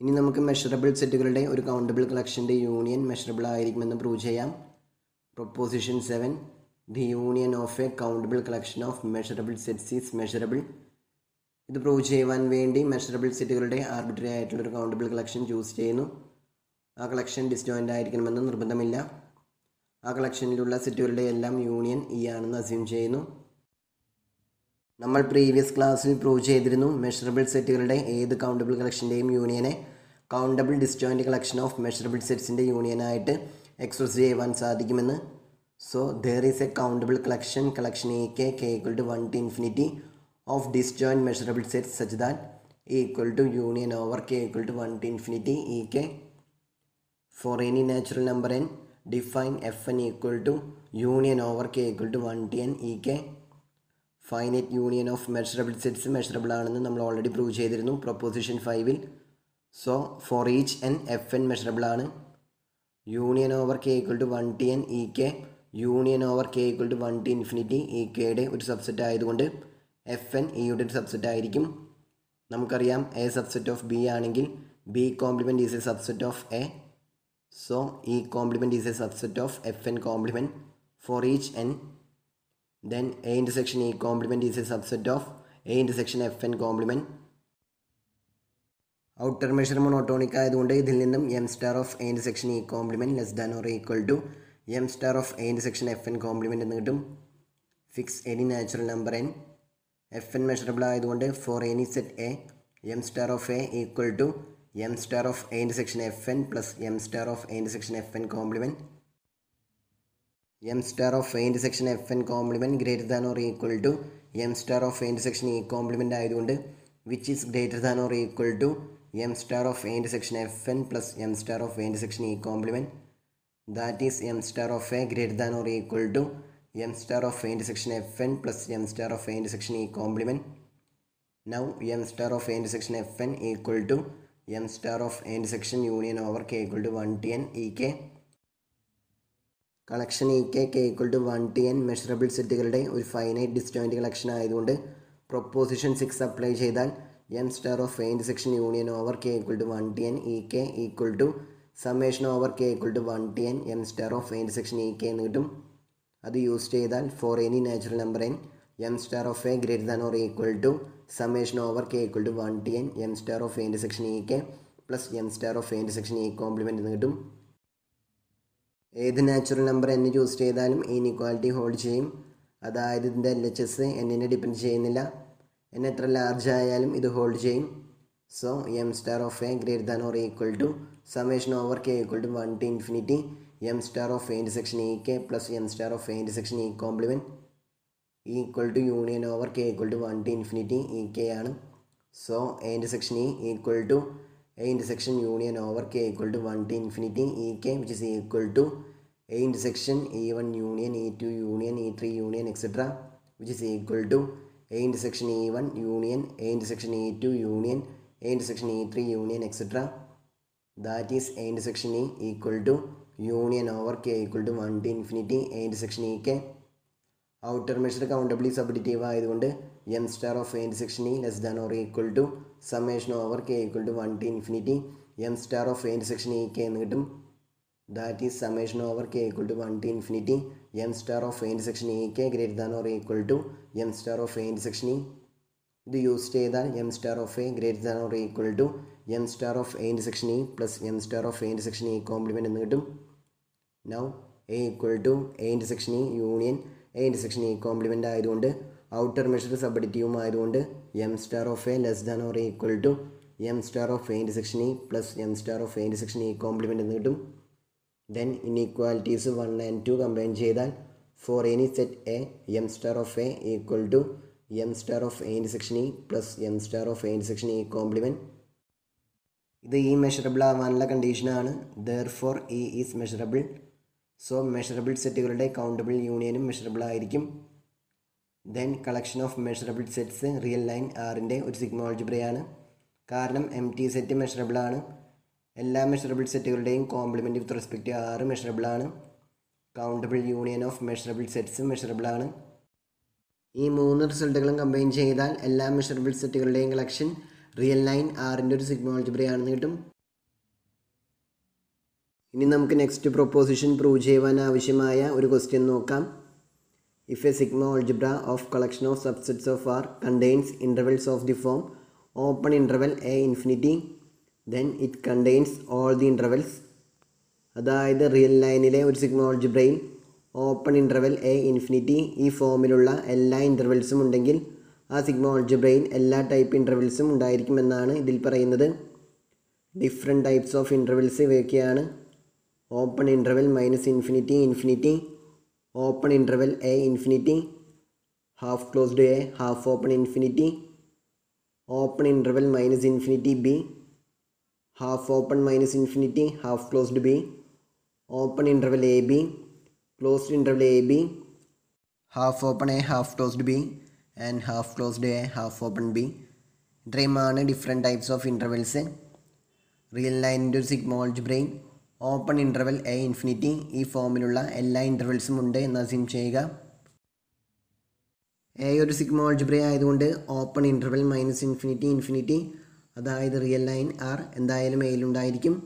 ഇനി നമുക്ക് മെഷറബിൾ സെറ്റുകളുടെ ഒരു കൗണ്ടബിൾ കളക്ഷൻ്റെ യൂണിയൻ മെഷറബിൾ ആയിരിക്കുമെന്ന് പ്രൂവ് ചെയ്യാം proposition seven the union of a countable collection of measurable sets is measurable ഇത് പ്രൂവ് ചെയ്യുവാൻ വേണ്ടി മെഷറബിൾ സെറ്റുകളുടെ ആർബിട്രറി ആയിട്ടുള്ള ഒരു കൗണ്ടബിൾ കളക്ഷൻ ചൂസ് ചെയ്യുന്നു ആ കളക്ഷൻ ഡിസ്റ്റോയിൻ്റ് ആയിരിക്കണമെന്ന് നിർബന്ധമില്ല ആ കളക്ഷനിലുള്ള സെറ്റുകളുടെ എല്ലാം യൂണിയൻ ഈ e ആണെന്ന് അസ്യൂം ചെയ്യുന്നു നമ്മൾ പ്രീവിയസ് ക്ലാസ്സിൽ പ്രൂവ് ചെയ്തിരുന്നു മെഷറബിൾ സെറ്റുകളുടെ ഏത് കൗണ്ടബിൾ കളക്ഷൻ്റെയും യൂണിയനെ countable disjoint collection of measurable സെറ്റ്സിൻ്റെ യൂണിയനായിട്ട് എക്സ്പ്രസ് ചെയ്യുവാൻ സാധിക്കുമെന്ന് so there is a countable collection collection A K K equal to one to infinity of disjoint measurable sets such that equal to union over K equal to one to infinity E K for any natural number N define F N equal to union over K equal to one to N E K finite union of measurable sets measurable ആണെന്ന് നമ്മൾ already prove ചെയ്തിരുന്നു proposition ഫൈവിൽ so for each N F N measurable ആണ് union over K equal to one to N E K union over K equal to one to infinity E കെയുടെ ഒരു subset ആയതുകൊണ്ട് F N e ഇയുടെ ഒരു subset ആയിരിക്കും നമുക്കറിയാം A subset of B ആണെങ്കിൽ B complement is a subset of A so E complement is a subset of F N complement for each N then A intersection A complement is a subset of A intersection Fn complement outer measure monotonic ആയതുകൊണ്ട് ഇതിൽ നിന്നും M star of A intersection E complement less than or equal to M star of A intersection F N complement എന്ന് കിട്ടും fix any natural number N F N measurable ആയതുകൊണ്ട് for any set A M star of A equal to M star of A intersection F N plus M star of A intersection F N complement m star of A intersection Fn complement greater than or equal to m star of A intersection E complement aayathukondu which is greater than or equal to m star of A intersection Fn plus m star of A intersection E complement, that is m star of A greater than or equal to m star of A intersection Fn plus m star of A intersection E complement. Now m star of A intersection Fn equal to m star of A intersection union over k equal to 1 to n ek. Collection E K K equal to one to N measurable സെറ്റുകളുടെ ഒരു finite disjoint collection ആയതുകൊണ്ട് proposition six apply ചെയ്താൽ N star of A intersection union over K equal to one to N E K equal to summation over K equal to one to N N star of A intersection E K എന്ന് കിട്ടും അത് use ചെയ്താൽ for any natural number N M star of A greater than or equal to summation over K equal to one to N M star of എയിൻ്റെ section E K plus M star of എയിൻ്റെ section E complement എന്ന് കിട്ടും ഏത് natural number N choose ചെയ്താലും ഈ inequality hold ചെയ്യും അതായത് ഇതിൻ്റെ L H S എന്നിനെ depend ചെയ്യുന്നില്ല എൻ എത്ര ലാർജ് ആയാലും ഇത് ഹോൾഡ് ചെയ്യും so M star of A greater than or equal to summation over K equal to one to infinity M star of എൻ്റെ section E K plus M star of എൻ്റെ section E complement equal to union over K equal to one to infinity E K ആണ് so എൻ്റെ section E equal to A intersection union over K equal to 1 to infinity Ek, which is equal to A intersection E1 union, E2 union, E3 union, etc., which is equal to A intersection E1 union, A intersection E2 union, A intersection E3 union, etc. That is A intersection E equal to union over K equal to 1 to infinity A intersection Ek. Outer measure countably subdivided M star of A intersection E less than or equal to summation over K equal to one to infinity M star of A intersection E K എന്ന് കിട്ടും that is summation over K equal to one to infinity M star of A intersection E K greater than or equal to M star of A intersection E ഇത് use ചെയ്താൽ M star of A greater than or equal to M star of A intersection E plus M star of A intersection E complement എന്ന് കിട്ടും now A equal to A intersection E union A intersection E complement ആയതുകൊണ്ട് outer measure സബഡിറ്റീവും ആയതുകൊണ്ട് M star of A less than or equal to M star of A section E plus M star of A section E complement എന്ന് കിട്ടും then inequalities one and two combine ചെയ്താൽ for any set A M star of A equal to M star of A section E plus M star of A section E complement ഇത് ഈ measurable ആവാനുള്ള കണ്ടീഷനാണ് therefore E is measurable so measurable സെറ്റുകളുടെ countable യൂണിയനും measurable ആയിരിക്കും then collection of measurable sets real line ആറിൻ്റെ ഒരു സിഗ്മോൾജിബ്രയാണ് കാരണം എം ടി സെറ്റ് മെഷറബിൾ ആണ് എല്ലാ measurable സെറ്റുകളുടെയും complement with respect R measurable ആണ് countable union of measurable sets measurable ആണ് ഈ മൂന്ന് റിസൾട്ടുകളും കമ്പൈൻ ചെയ്താൽ എല്ലാ മെഷറബിൾ സെറ്റുകളുടെയും കളക്ഷൻ റിയൽ ലൈൻ ആറിൻ്റെ ഒരു സിഗ്മോൾജിബ്രയാണെന്ന് കിട്ടും ഇനി നമുക്ക് നെക്സ്റ്റ് പ്രൊപ്പോസിഷൻ പ്രൂവ് ചെയ്യുവാൻ ആവശ്യമായ ഒരു ക്വസ്റ്റ്യൻ നോക്കാം if a sigma algebra of collection of subsets of R contains intervals of the form open interval A infinity then it contains all the intervals അതായത് റിയൽ ലൈനിലെ ഒരു സിഗ്മ ഓൾജിബ്രയിൽ open interval A infinity ഈ ഫോമിലുള്ള എല്ലാ ഇൻ്റർവെൽസും ഉണ്ടെങ്കിൽ ആ sigma ഓൾജിബ്രയിൽ എല്ലാ ടൈപ്പ് ഇൻ്റർവെൽസും ഉണ്ടായിരിക്കുമെന്നാണ് ഇതിൽ പറയുന്നത് ഡിഫറെൻറ്റ് ടൈപ്സ് ഓഫ് ഇൻ്റർവെൽസ് ഇവയൊക്കെയാണ് open interval minus infinity infinity open interval a infinity half closed a half open infinity open interval minus infinity b half open minus infinity half closed b open interval a b closed interval a b half open a half closed b and half closed a half open b ഇത്രയുമാണ് different types of intervals real ലൈനിൻ്റെ ഒരു സിഗ്മോൾജ് brain open interval A infinity ഈ ഫോമിലുള്ള എല്ലാ ഇൻ്റർവെൽസും ഉണ്ട് എന്ന് assume ചെയ്യുക എ ഒരു സിഗ്മ ആയതുകൊണ്ട് open interval minus infinity infinity അതായത് റിയൽ ലൈൻ ആർ എന്തായാലും എയിലുണ്ടായിരിക്കും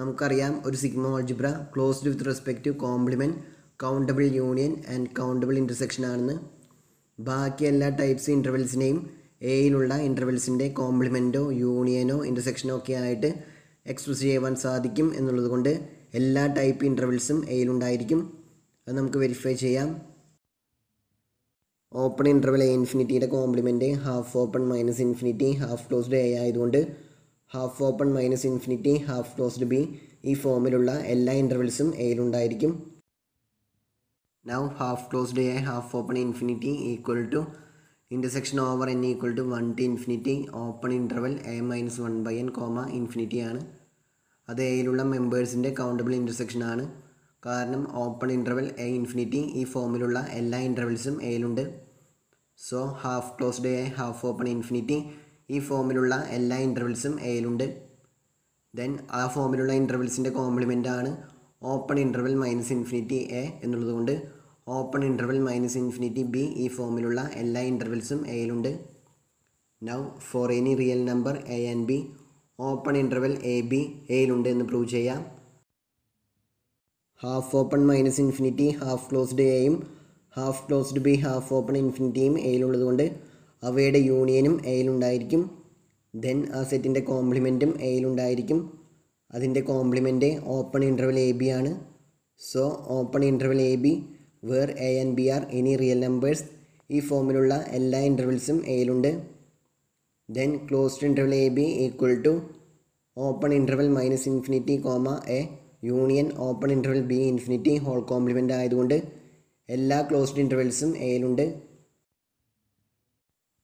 നമുക്കറിയാം ഒരു sigma closed with respect to complement countable union and countable intersection ആണെന്ന് ബാക്കി എല്ലാ ടൈപ്സ് ഇൻ്റർവെൽസിനെയും എയിലുള്ള ഇൻ്റർവെൽസിൻ്റെ കോംപ്ലിമെൻറ്റോ യൂണിയനോ ഇൻ്റർസെക്ഷനോ ഒക്കെ ആയിട്ട് എക്സ്പ്രസ് ചെയ്യുവാൻ സാധിക്കും എന്നുള്ളത് കൊണ്ട് എല്ലാ ടൈപ്പ് ഇൻ്റർവെൽസും എയിലുണ്ടായിരിക്കും അത് നമുക്ക് വെരിഫൈ ചെയ്യാം open interval A ഇൻഫിനിറ്റിയുടെ complement half open minus infinity half closed A ആയതുകൊണ്ട് half open minus infinity half closed B ഈ ഫോമിലുള്ള എല്ലാ ഇൻ്റർവെൽസും എയിലുണ്ടായിരിക്കും now half closed A half open infinity equal to intersection over N equal to one to infinity open interval A minus one by N comma infinity ആണ് അത് എയിലുള്ള മെമ്പേഴ്സിൻ്റെ countable intersection ആണ് കാരണം ഓപ്പൺ ഇൻ്റർവെൽ എ ഇൻഫിനിറ്റി ഈ ഫോമിലുള്ള എല്ലാ ഇൻ്റർവെൽസും എയിലുണ്ട് so half closed A half open infinity ഈ ഫോമിലുള്ള എല്ലാ ഇൻ്റർവെൽസും എയിലുണ്ട് ദെൻ ആ ഫോമിലുള്ള ഇൻ്റർവെൽസിൻ്റെ കോംപ്ലിമെൻ്റ് ആണ് open interval minus infinity A എന്നുള്ളതുകൊണ്ട് open interval minus infinity B ഈ ഫോമിലുള്ള എല്ലാ ഇൻ്റർവെൽസും എയിലുണ്ട് now for any real number A and B open interval A B എയിലുണ്ട് എന്ന് പ്രൂവ് ചെയ്യാം half open minus infinity half closed എയും half closed B half open ഇൻഫിനിറ്റിയും എയിലുള്ളതുകൊണ്ട് അവയുടെ യൂണിയനും എയിലുണ്ടായിരിക്കും ദെൻ ആ സെറ്റിൻ്റെ കോംപ്ലിമെൻറ്റും എയിലുണ്ടായിരിക്കും അതിൻ്റെ complement open interval A B ആണ് so open interval A B where A and B are any real numbers ഈ ഫോമിലുള്ള എല്ലാ ഇൻ്റർവെൽസും എയിലുണ്ട് then closed interval A B equal to open interval minus infinity comma A union open interval B infinity whole complement ആയതുകൊണ്ട് എല്ലാ closed ഇൻ്റർവെൽസും എയിലുണ്ട്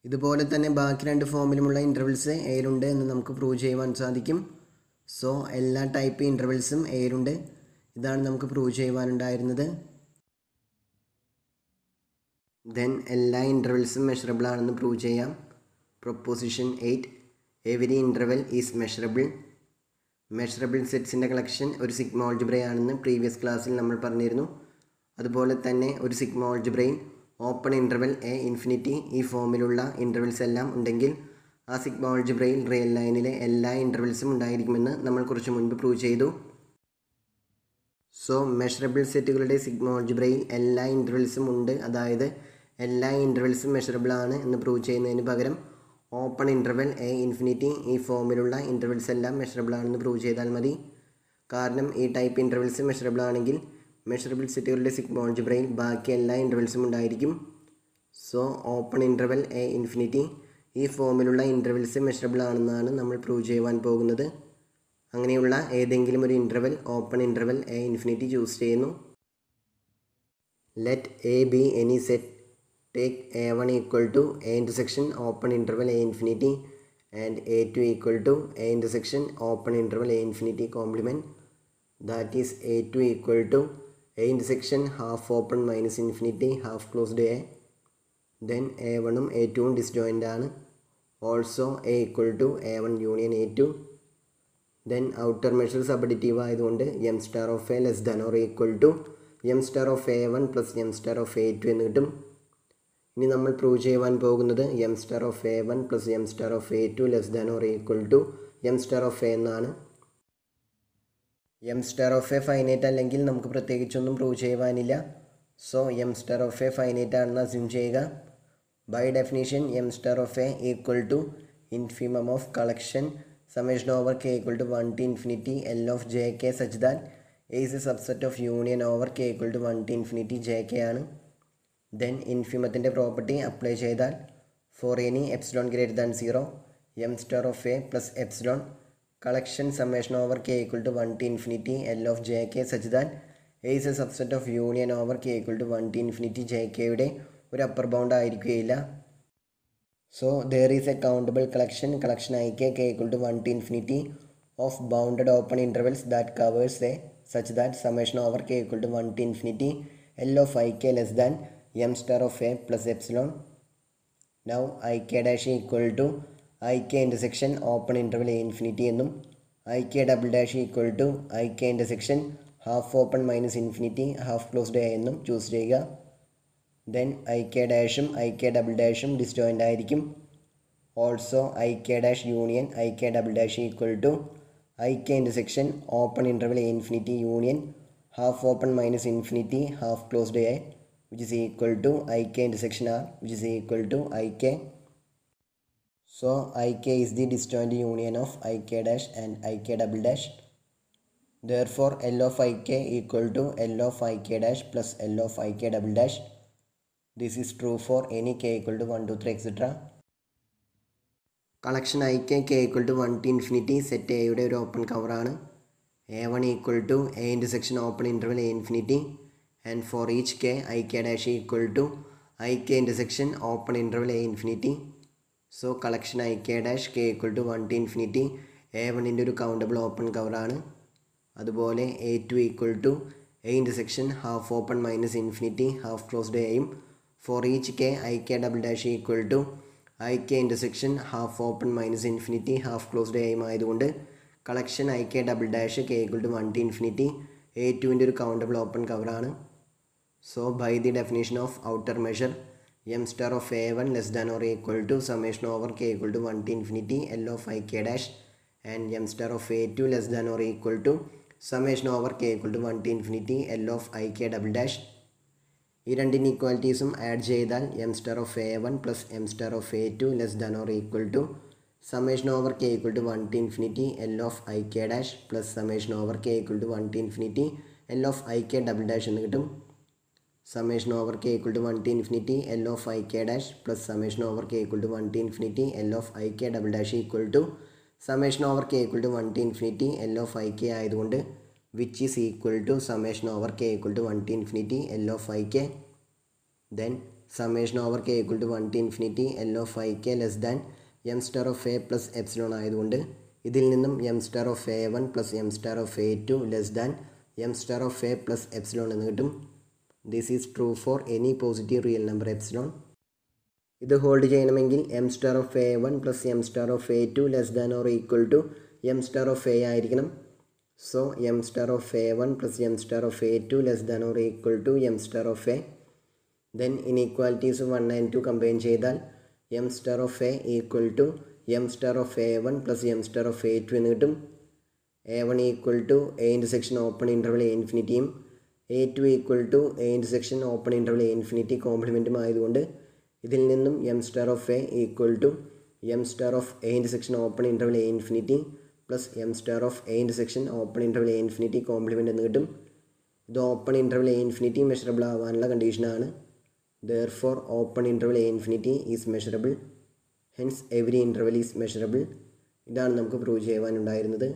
ഇതുപോലെ തന്നെ ബാക്കി രണ്ട് ഫോമിലുമുള്ള ഇൻ്റർവെൽസ് എയിലുണ്ട് എന്ന് നമുക്ക് പ്രൂവ് ചെയ്യുവാൻ സാധിക്കും സോ എല്ലാ ടൈപ്പ് ഇൻ്റർവെൽസും എയിലുണ്ട് ഇതാണ് നമുക്ക് പ്രൂവ് ചെയ്യുവാനുണ്ടായിരുന്നത് ദെൻ എല്ലാ ഇൻ്റർവെൽസും മെഷറബിൾ ആണെന്ന് പ്രൂവ് ചെയ്യാം proposition eight every interval is measurable measurable സെറ്റ്സിൻ്റെ collection ഒരു സിഗ്മ ആണെന്ന് പ്രീവിയസ് ക്ലാസ്സിൽ നമ്മൾ പറഞ്ഞിരുന്നു അതുപോലെ തന്നെ ഒരു സിഗ്മ ഓൾജിബ്രയിൽ ഓപ്പൺ ഇൻ്റർവെൽ എ ഇൻഫിനിറ്റി ഈ ഫോമിലുള്ള ഇൻ്റർവെൽസ് എല്ലാം ഉണ്ടെങ്കിൽ ആ സിഗ്മ റിയൽ ലൈനിലെ എല്ലാ ഇൻ്റർവെൽസും ഉണ്ടായിരിക്കുമെന്ന് നമ്മൾ കുറച്ച് മുൻപ് പ്രൂവ് ചെയ്തു സോ മെഷറബിൾ സെറ്റുകളുടെ സിഗ്മ ഓൾജിബ്രയിൽ എല്ലാ ഇൻ്റർവെൽസും ഉണ്ട് അതായത് എല്ലാ ഇൻ്റർവെൽസും മെഷറബിൾ ആണ് എന്ന് പ്രൂവ് ചെയ്യുന്നതിന് പകരം ഓപ്പൺ ഇൻ്റർവെൽ എ ഇൻഫിനിറ്റി ഈ ഫോമിലുള്ള ഇൻ്റർവെൽസ് എല്ലാം മെഷറബിൾ ആണെന്ന് പ്രൂവ് ചെയ്താൽ മതി കാരണം ഈ ടൈപ്പ് ഇൻ്റർവെൽസ് മെഷറബിൾ ആണെങ്കിൽ മെഷറബിൾ സെറ്റുകളുടെ സിഗ്മോൾജിബ്രയിൽ ബാക്കി എല്ലാ ഇൻ്റർവെൽസും ഉണ്ടായിരിക്കും so open interval A infinity ഈ ഫോമിലുള്ള ഇൻ്റർവെൽസ് മെഷറബിൾ ആണെന്നാണ് നമ്മൾ പ്രൂവ് ചെയ്യുവാൻ പോകുന്നത് അങ്ങനെയുള്ള ഏതെങ്കിലും ഒരു interval open interval A infinity choose ചെയ്യുന്നു let A B any set take a1 equal to a intersection open interval a infinity and a2 equal to a intersection open interval a infinity complement that is a2 equal to a intersection half open minus infinity half closed a then a1 ഉം a2 ടുവും disjoint ആണ് also A equal to A one union A two then outer measure subadditive ആയതുകൊണ്ട് M star of A less than or equal to m star of A one plus M star of എന്ന് കിട്ടും ഇനി നമ്മൾ prove ചെയ്യുവാൻ പോകുന്നത് M star of A one plus M star of A two less than or equal to M star of A എന്നാണ് M star of A finite അല്ലെങ്കിൽ നമുക്ക് പ്രത്യേകിച്ചൊന്നും prove ചെയ്യുവാനില്ല so M star of A finite ആണെന്ന് assume ചെയ്യുക by definition M star of A equal to infimum of collection summation over K equal to one to infinity L of J K such that A is a subset of union over K equal to one to infinity J K ആണ് then ഇൻഫിമത്തിൻ്റെ property apply ചെയ്താൽ for any epsilon greater than zero M star of A plus epsilon collection summation over K equal to one to infinity L of J K such than A a subset of union over K equal to one to infinity J കെയുടെ ഒരു upper bound ആയിരിക്കുകയില്ല so there is a countable collection collection I K K equal to one to infinity of bounded open intervals that covers A such that summation over K equal to one to infinity L of I K less than M star of A plus epsilon now I K dash equal to I K intersection open interval A infinity എന്നും I K double dash equal to I K intersection half open minus infinity half closed A എന്നും choose ചെയ്യുക then I K ഡാഷും I K double ഡാഷും disjoint ആയിരിക്കും also I K dash union I K double dash equal to I K intersection open interval A infinity union half open minus infinity half closed A which is equal to ik intersection r which is equal to ik so ik is the disjoint union of ik dash and ik double dash therefore l of ik equal to l of ik dash plus l of ik double dash this is true for any k equal to 1 2 3 etc collection I K K equal to one to infinity set എയുടെ ഒരു open കവറാണ് A one equal to A intersection open interval A infinity and for each k i k dash equal to i k intersection open interval a infinity so collection i k dash k equal to 1 to infinity A വണ്ണിൻ്റെ ഒരു countable open കവറാണ് അതുപോലെ A two equal to A intersection half open minus infinity half closed എയും for each K I K double dash equal to I K intersection half open minus infinity half closed എയും ആയതുകൊണ്ട് collection I K double dash K equal to one to infinity A ടുവിൻ്റെ ഒരു countable open കവറാണ് So by the definition of outer measure, m star of a1 less than or equal to summation over k equal to 1 to infinity L of i k dash and m star of a2 less than or equal to summation over k equal to 1 to infinity L of i k double dash ഈ രണ്ട് ഇൻഇക്വാലിറ്റീസും add ചെയ്താൽ M star of A one plus M star of A two less than or equal to summation over K equal to one to infinity L of I K dash plus summation over K equal to one to infinity L of I K double dash എന്ന് കിട്ടും summation over K equal to one to infinity L of I K dash plus summation over K equal to one to infinity L of I K double dash equal to summation over K equal to one to infinity L of I K ആയതുകൊണ്ട് which is equal to summation over K equal to one to infinity L of I K then summation over K equal to one to infinity L of I K less than M star of A plus epsilon ആയതുകൊണ്ട് ഇതിൽ നിന്നും M star of A one plus M star of A two less than M star of A plus epsilon എന്ന് കിട്ടും this is true for any positive real number epsilon ഇത് hold ചെയ്യണമെങ്കിൽ M star of A one plus M star of A two less than or equal to M star of A ആയിരിക്കണം so M star of A one plus M star of A two less than or equal to M star of A then inequalities one and two combine ചെയ്താൽ M star of A equal to M star of A one plus M star of A two എന്ന് കിട്ടും A one equal to A intersection open interval A ഇൻഫിനിറ്റിയും A two equal to A intersection open interval A infinity കോംപ്ലിമെൻറ്റും ആയതുകൊണ്ട് ഇതിൽ നിന്നും M star of A equal to M star of A intersection open interval A infinity plus M star of A intersection open interval A infinity complement എന്ന് കിട്ടും ഇത് open interval A infinity measurable ആവാനുള്ള കണ്ടീഷനാണ് therefore open interval A infinity is measurable hence every interval is measurable ഇതാണ് നമുക്ക് prove ചെയ്യുവാനുണ്ടായിരുന്നത്